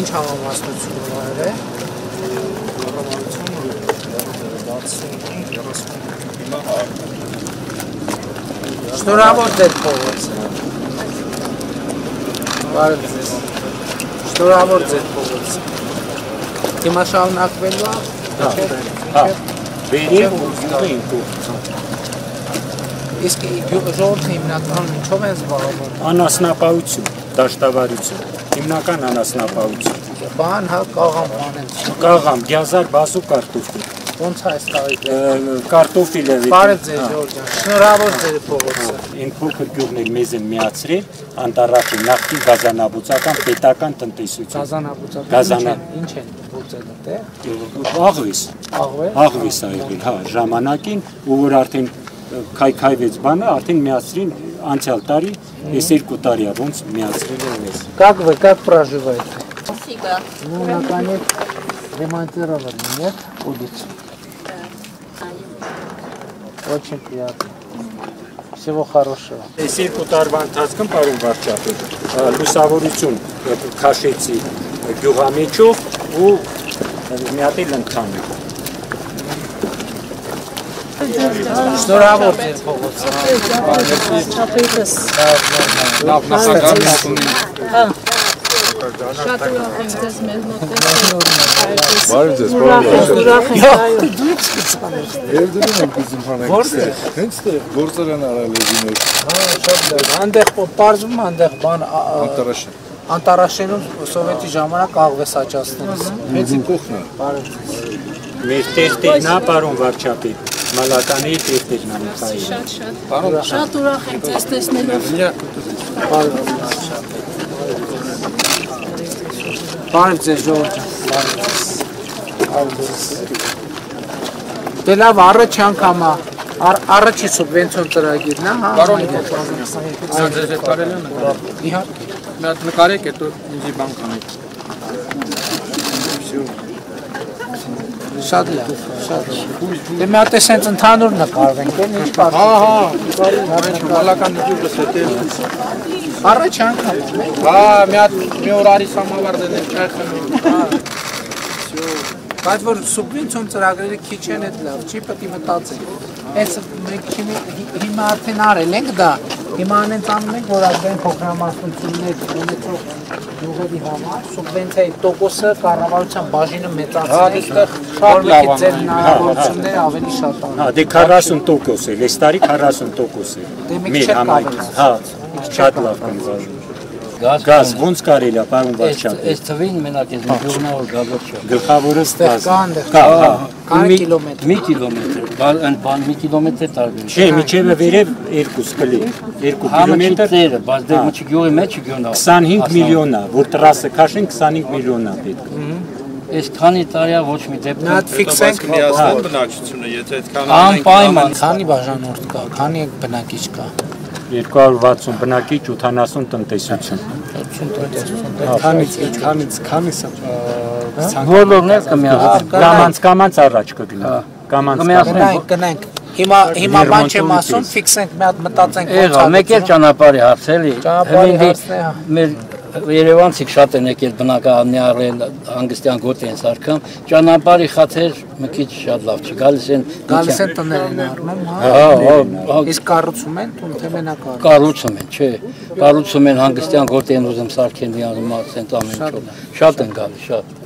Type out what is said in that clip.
Ինչ համամասնություն ուղղել է։ Կառավարությունը 65 հիմա Շնորհավոր ձեր փողոցը։ Բարև ձեզ։ Շնորհավոր ձեր փողոցը։ Հիմա շարունակվելու է։ Հա։ Վերև ու գյուղին կողմ։ Իսկ ժողովրդը հիմնականում ինչով են զբաղվում։ Անասնապահություն, դաշտավարություն, հիմնական անասնապահություն։ Բան հա կաղամ բանեն։ Կաղամ, գյազար, բազու, կարտոֆիլ։ Ոնց է այս տարի։ Կարտոֆիլը Բարև ձեզ Ժորժ ջան։ Շնորհավոր ձեր փողոցը։ Այն փոքր գյուղն էլ մեզ են միացրել անտարակի նախկին գազանաբուծական պետական տնտեսություն։ Գազանաբուծական։ Գազանա- Ինչ են բուծել դե։ Աղվիս, Աղվե։ աղվիս ա եղել, հա, ժամանակին, ու որ արդեն քայքայվեց բանը, արդեն միացրին անցյալ տարի, այս երկու տարի ա ոնց միացրել են մեզ։ Как вы, как проживаете? Спасибо. Ну, наконец, ремонтировали, нет? Улицу. Очень приятно. Всего хорошего. Այս երկու տարվա ընթացքում պարոն վարչապետ լուսավորություն քաշեցի գյուղամիջով ու մի հատ էլ ընդհանուր Շնորհավոր ձեր փողոցը։ Շապիկս։ Լավ նախագծում։ Շատ ուրախ եմ ձեզ մեզ մոտ Բարև ձեզ, Ուրախ եմ, ուրախ եմ, այո։ Եվ դրում եմ կուզում հանեք Որտե՞ղ։ Հենց ստեղ գործեր են արել եզինոր Հա, շատ լավ։ Անդեղ պարզվում է անդեղ բան անտարաշեն։ Անտարաշենում սովետի ժամանակ աղվես աճացնելիս։ Հենց ի կողքն է։ Բարև։ մեր տերտերնա պարոն վարչապետ մալականի տերտերնա Միքայել Շատ շատ։ Շատ ուրախ եմ ձեզ տեսնելով։ Բարև ձեզ Բարև ձեզ։ ձեզ։ Դե լավ, առաջ անգամ առաջի սուբվենցիոն ծրագիրն է, հա։ համայնք։ Սա ձեզ հետ կարելի է Իհարկե։ Մի հատ նկարեք, հետո ինձի բան կանեք։ Շատ լավ, շատ լավ։ Դե մի հատ է սենց ընդհանուր նկարվենք, էլ ինչ կար։ Հա, հա, առաջ մալական նկուղս հետո։ Առաջ անգամ։ Հա, մի հատ մի օր արի սամավար դնենք չայ խմենք։ Բայց որ սուբվենցիոն ծրագրերը քիչ են, այդ լավ չի, պետք է մտածենք։ Այս մենք հիմա արդեն արել ենք դա։ Հիմա անենց անում ենք, որ ազգային փոքրամասնություններ ունեցող յուղերի համար սուբվենցիայի տոկոսը կառավարության բաժինը Հա, մեծացնել, դստեղ որ շատ լավ ձեր հնարավորությունները ավելի շատ անեն։ հա դե 40% է այս տարի 40% է Դե մի քիչ է։ հա շատ լավ կնվազի Գազ գազ ոնց կարելի է պարոն Այս վարչապետ այս թվին մենակ այս գյուղնավոր գազով չէ։ գլխավորը Ստեղ ստազ կա կա հա Քանի կիլոմետր։ Մի կիլոմետր, բան բան մի կիլոմետր տարբեր։ Չէ, միջևը վերև 2 կլի 2 Համը չի կիլոմետր ծերը, բայց դե մոչ գյուղի մեջ գյուղնա։ 25 միլիոն է, որ տրասը քաշեն 25 միլիոն է պետք։ Այս քանի տարիա ոչ մի դեպքում հատ ֆիքսենք միացնեն բնակչությունը, եթե այդքան անպայման քանի բաժանորդ կա, քանի բնակիչ կա։ 260 բնակիչ 80 տնտեսություն։ Քանից, քանից, քանից բոլորն էլ կմիացնեն։ Կամանց կամանց առաջ կգնա։ Կամանց Կմիացնեն։ գնանք։ Հիմա հիմա բան չեմ ասում, ֆիքսենք, մի հատ մտածենք Եղա, մեկ էլ ճանապարհի հարց էլի։ Ճանապարհի Հենց հարցն է, հա։ Մեր Երևանցիք շատ են եկել բնակարանի առել հանգստյան գոտ են սարքամ։ Ճանապարհի խաթեր մի քիչ շատ լավ չի։ Գալիս են գալիս են տներ են առնում, հա։ Հա, հա, հա, Իսկ կառուցում են տուն թե մենակ առնում։ կառուցում են, չէ։ Կառուցում են հանգստյան գոտ են ուզում սարքեն դիանում ասեն ամեն ինչ։ Շատ են գալիս, շատ։